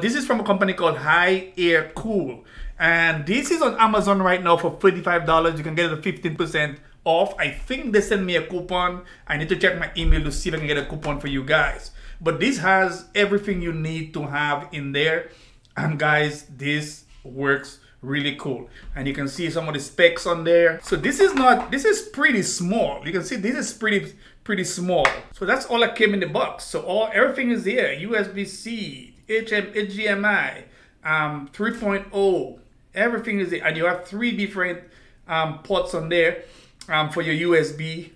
This is from a company called Hiearcool. And this is on Amazon right now for $35. You can get it at 15% off. I think they sent me a coupon. I need to check my email to see if I can get a coupon for you guys. But this has everything you need to have in there. And guys, this works really cool and you can see some of the specs on there so this is not this is pretty small you can see this is pretty pretty small so that's all that came in the box so all everything is here usb-c HM, HDMI, um, 3.0, everything is there. And you have three different um, ports on there um, for your USB.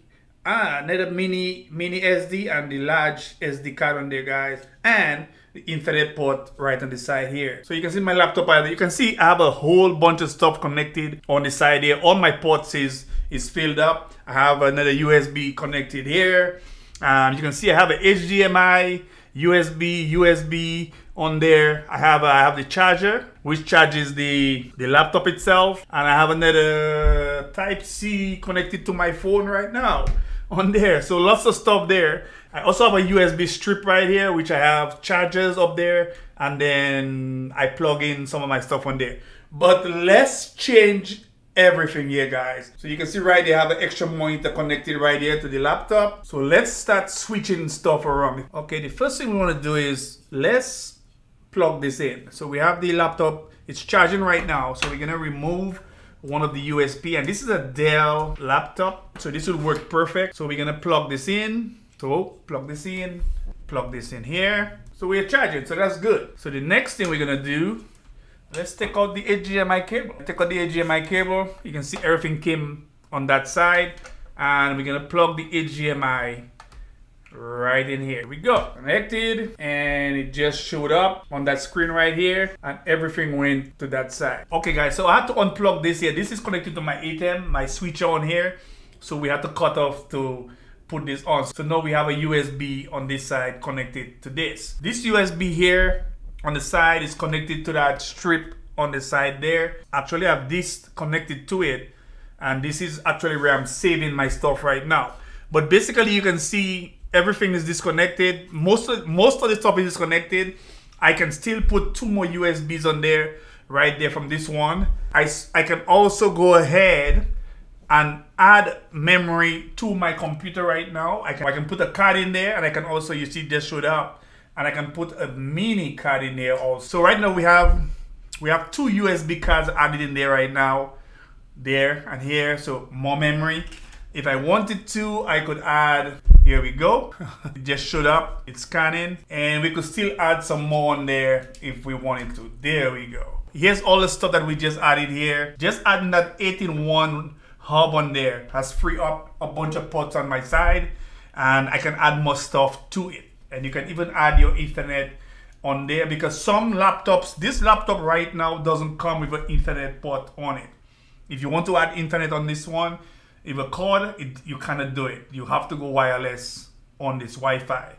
Ah, another mini mini SD and the large SD card on there, guys. And the Ethernet port right on the side here. So you can see my laptop either. You can see I have a whole bunch of stuff connected on the side here. All my ports is, is filled up. I have another USB connected here. Um, you can see I have a HDMI, USB, USB on there. I have I have the charger which charges the the laptop itself, and I have another Type C connected to my phone right now on there. So lots of stuff there. I also have a USB strip right here, which I have chargers up there, and then I plug in some of my stuff on there. But let's change everything here guys. So you can see right there I have an extra monitor connected right here to the laptop. So let's start switching stuff around. Okay the first thing we want to do is let's plug this in. So we have the laptop it's charging right now. So we're gonna remove one of the USB and this is a Dell laptop. So this will work perfect. So we're gonna plug this in. So plug this in plug this in here. So we're charging so that's good. So the next thing we're gonna do Let's take out the HDMI cable. Take out the HDMI cable. You can see everything came on that side. And we're gonna plug the HDMI right in here. here we go. Connected. And it just showed up on that screen right here. And everything went to that side. Okay guys. So i had to unplug this here. This is connected to my ATEM my switcher on here. So we had to cut off to put this on. So now we have a usb on this side connected to this. This usb here on the side is connected to that strip on the side there. Actually, I have this connected to it. And this is actually where I'm saving my stuff right now. But basically, you can see everything is disconnected. Most of, most of the stuff is disconnected. I can still put two more USBs on there, right there from this one. I, I can also go ahead and add memory to my computer right now. I can, I can put a card in there and I can also, you see, just showed up and I can put a mini card in there also. So right now we have we have two USB cards added in there right now, there and here. So more memory. If I wanted to, I could add, here we go. it just showed up, it's scanning. And we could still add some more on there if we wanted to. There we go. Here's all the stuff that we just added here. Just adding that 8-in-1 hub on there has freed up a bunch of ports on my side and I can add more stuff to it and you can even add your ethernet on there because some laptops this laptop right now doesn't come with an ethernet port on it. If you want to add internet on this one if a cord it, you cannot do it. You have to go wireless on this wi-fi.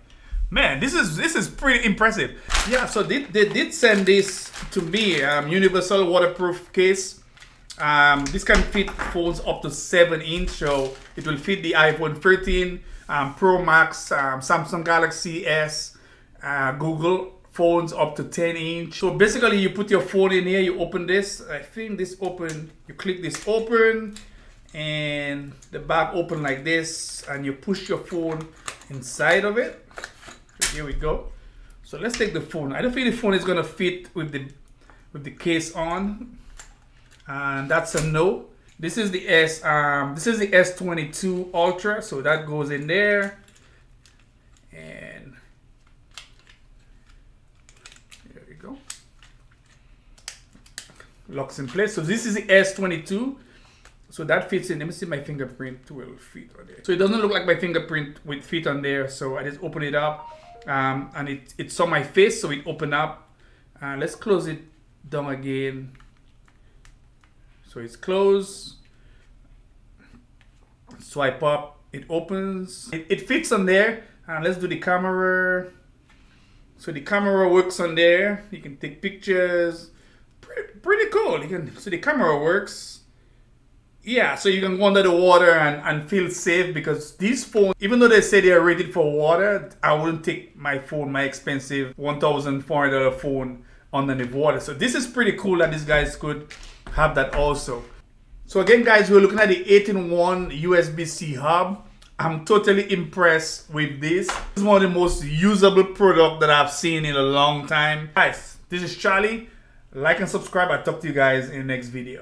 Man this is this is pretty impressive. Yeah so they, they did send this to me um, universal waterproof case. Um, this can fit phones up to 7 inch so it will fit the iphone 13 um, Pro Max, um, Samsung Galaxy S, uh, Google phones up to 10 inch. So basically you put your phone in here, you open this, I think this open, you click this open and the back open like this and you push your phone inside of it. Here we go. So let's take the phone. I don't think the phone is gonna fit with the with the case on and that's a no. This is the S. Um, this is the S22 Ultra, so that goes in there, and there we go. Locks in place. So this is the S22. So that fits in. Let me see my fingerprint will fit on there. So it doesn't look like my fingerprint with fit on there. So I just open it up, um, and it it's on my face, so it open up. Uh, let's close it down again so it's closed. Swipe up, it opens. It, it fits on there. And let's do the camera. So the camera works on there. You can take pictures. Pretty, pretty cool. You can so the camera works. Yeah, so you can go under the water and, and feel safe because these phones, even though they say they are rated for water, I wouldn't take my phone, my expensive $1,400 phone underneath water. So this is pretty cool that these guys could have that also. So again, guys, we're looking at the 8-in-1 USB-C hub. I'm totally impressed with this. This is one of the most usable product that I've seen in a long time. Guys, this is Charlie. Like and subscribe. I'll talk to you guys in the next video.